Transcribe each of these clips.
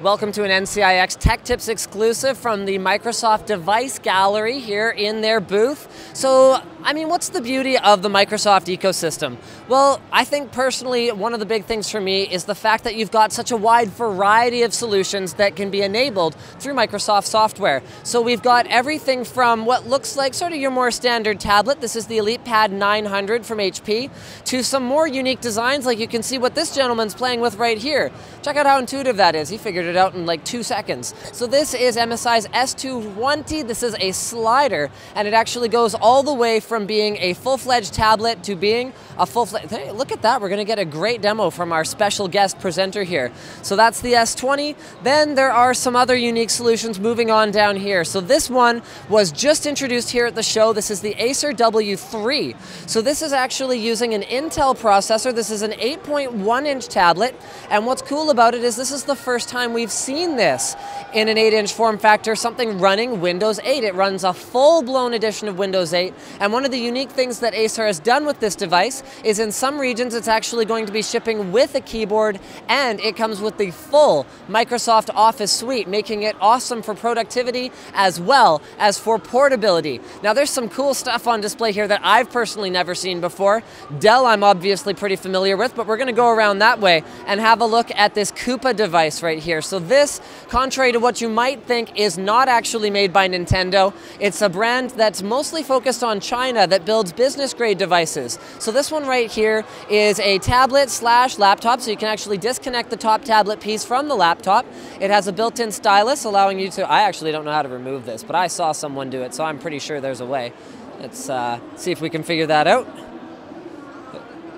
Welcome to an NCIX Tech Tips exclusive from the Microsoft Device Gallery here in their booth. So, I mean, what's the beauty of the Microsoft ecosystem? Well, I think personally, one of the big things for me is the fact that you've got such a wide variety of solutions that can be enabled through Microsoft software. So, we've got everything from what looks like sort of your more standard tablet, this is the ElitePad 900 from HP, to some more unique designs, like you can see what this gentleman's playing with right here. Check out how intuitive that is. He figured it out in like two seconds. So this is MSI's S220. This is a slider, and it actually goes all the way from being a full-fledged tablet to being a full-fledged, hey, look at that. We're gonna get a great demo from our special guest presenter here. So that's the S20. Then there are some other unique solutions moving on down here. So this one was just introduced here at the show. This is the Acer W3. So this is actually using an Intel processor. This is an 8.1 inch tablet. And what's cool about it is this is the first time we've seen this in an 8 inch form factor, something running Windows 8. It runs a full blown edition of Windows 8. And one of the unique things that Acer has done with this device is in some regions it's actually going to be shipping with a keyboard and it comes with the full Microsoft Office suite, making it awesome for productivity as well as for portability. Now there's some cool stuff on display here that I've personally never seen before. Dell I'm obviously pretty familiar with, but we're gonna go around that way and have a look at this KUPA device right here. So this, contrary to what you might think, is not actually made by Nintendo. It's a brand that's mostly focused on China that builds business grade devices. So this one right here is a tablet slash laptop, so you can actually disconnect the top tablet piece from the laptop. It has a built-in stylus allowing you to, I actually don't know how to remove this, but I saw someone do it, so I'm pretty sure there's a way. Let's uh, see if we can figure that out.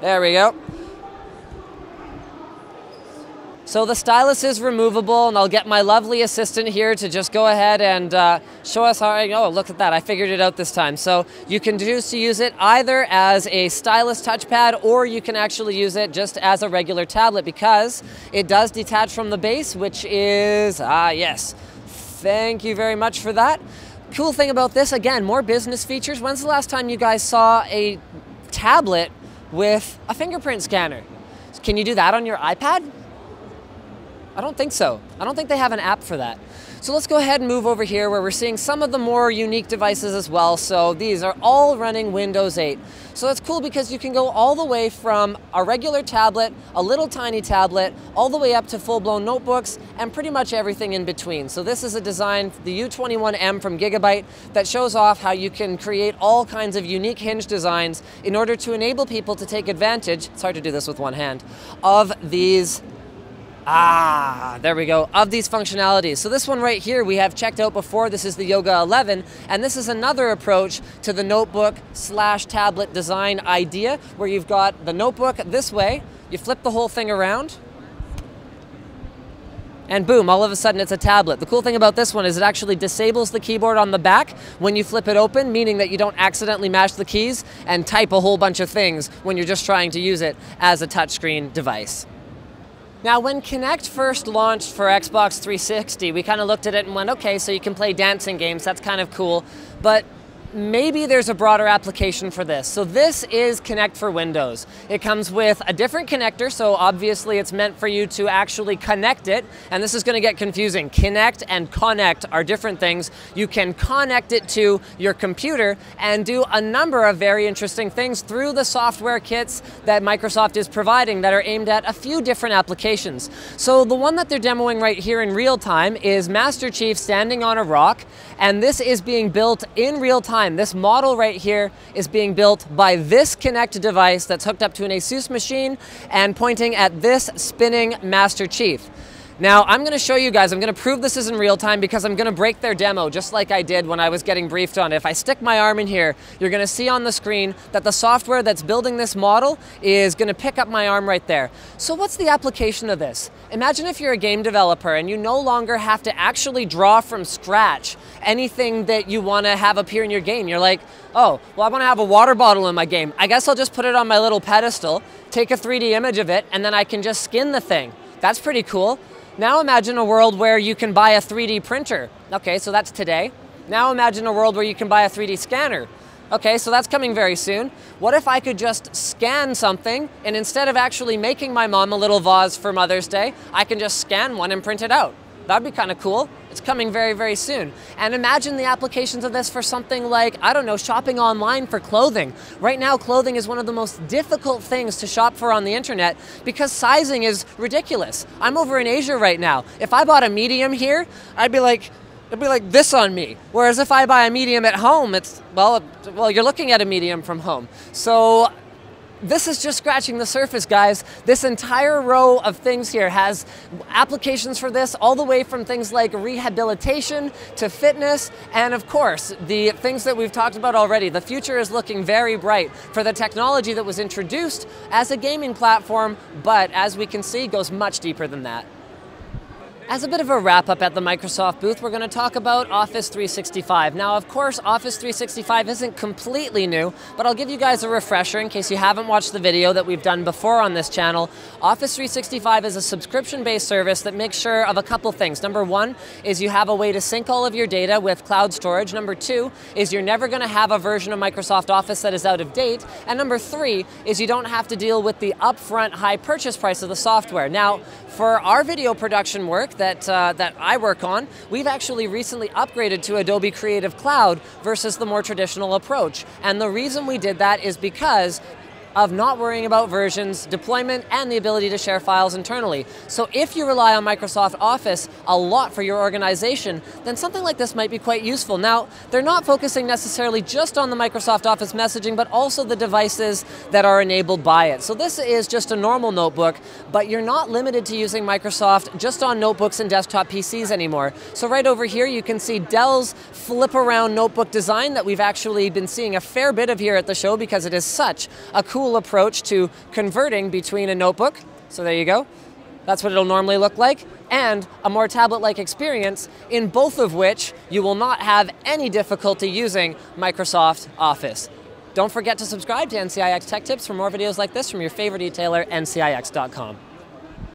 There we go. So the stylus is removable, and I'll get my lovely assistant here to just go ahead and uh, show us how. I, oh, look at that! I figured it out this time. So you can choose to use it either as a stylus touchpad, or you can actually use it just as a regular tablet because it does detach from the base, which is ah yes. Thank you very much for that. Cool thing about this, again, more business features. When's the last time you guys saw a tablet with a fingerprint scanner? Can you do that on your iPad? I don't think so. I don't think they have an app for that. So let's go ahead and move over here where we're seeing some of the more unique devices as well. So these are all running Windows 8. So that's cool because you can go all the way from a regular tablet, a little tiny tablet, all the way up to full-blown notebooks and pretty much everything in between. So this is a design, the U21M from Gigabyte, that shows off how you can create all kinds of unique hinge designs in order to enable people to take advantage, it's hard to do this with one hand, of these Ah, there we go, of these functionalities. So this one right here we have checked out before. This is the Yoga 11, and this is another approach to the notebook slash tablet design idea, where you've got the notebook this way, you flip the whole thing around, and boom, all of a sudden it's a tablet. The cool thing about this one is it actually disables the keyboard on the back when you flip it open, meaning that you don't accidentally mash the keys and type a whole bunch of things when you're just trying to use it as a touchscreen device. Now, when Kinect first launched for Xbox 360, we kind of looked at it and went, okay, so you can play dancing games, that's kind of cool. But maybe there's a broader application for this. So this is Kinect for Windows. It comes with a different connector, so obviously it's meant for you to actually connect it, and this is gonna get confusing. Kinect and Connect are different things. You can connect it to your computer and do a number of very interesting things through the software kits that Microsoft is providing that are aimed at a few different applications. So the one that they're demoing right here in real time is Master Chief standing on a rock, and this is being built in real time time. This model right here is being built by this Kinect device that's hooked up to an Asus machine and pointing at this spinning Master Chief. Now, I'm gonna show you guys, I'm gonna prove this is in real time because I'm gonna break their demo just like I did when I was getting briefed on it. If I stick my arm in here, you're gonna see on the screen that the software that's building this model is gonna pick up my arm right there. So what's the application of this? Imagine if you're a game developer and you no longer have to actually draw from scratch anything that you wanna have appear in your game. You're like, oh, well, I wanna have a water bottle in my game. I guess I'll just put it on my little pedestal, take a 3D image of it, and then I can just skin the thing. That's pretty cool. Now imagine a world where you can buy a 3D printer. Okay, so that's today. Now imagine a world where you can buy a 3D scanner. Okay, so that's coming very soon. What if I could just scan something and instead of actually making my mom a little vase for Mother's Day, I can just scan one and print it out? That'd be kind of cool. It's coming very, very soon. And imagine the applications of this for something like, I don't know, shopping online for clothing. Right now, clothing is one of the most difficult things to shop for on the internet because sizing is ridiculous. I'm over in Asia right now. If I bought a medium here, I'd be like, it'd be like this on me. Whereas if I buy a medium at home, it's, well, well, you're looking at a medium from home. So this is just scratching the surface, guys. This entire row of things here has applications for this all the way from things like rehabilitation to fitness, and of course, the things that we've talked about already. The future is looking very bright for the technology that was introduced as a gaming platform, but as we can see, goes much deeper than that. As a bit of a wrap up at the Microsoft booth, we're going to talk about Office 365. Now, of course, Office 365 isn't completely new, but I'll give you guys a refresher in case you haven't watched the video that we've done before on this channel. Office 365 is a subscription based service that makes sure of a couple things. Number one is you have a way to sync all of your data with cloud storage. Number two is you're never going to have a version of Microsoft Office that is out of date. And number three is you don't have to deal with the upfront high purchase price of the software. Now, for our video production work, that, uh, that I work on, we've actually recently upgraded to Adobe Creative Cloud versus the more traditional approach. And the reason we did that is because of not worrying about versions, deployment, and the ability to share files internally. So if you rely on Microsoft Office a lot for your organization, then something like this might be quite useful. Now, they're not focusing necessarily just on the Microsoft Office messaging, but also the devices that are enabled by it. So this is just a normal notebook, but you're not limited to using Microsoft just on notebooks and desktop PCs anymore. So right over here, you can see Dell's flip around notebook design that we've actually been seeing a fair bit of here at the show because it is such a cool cool approach to converting between a notebook, so there you go, that's what it'll normally look like, and a more tablet-like experience, in both of which you will not have any difficulty using Microsoft Office. Don't forget to subscribe to NCIX Tech Tips for more videos like this from your favorite retailer, ncix.com.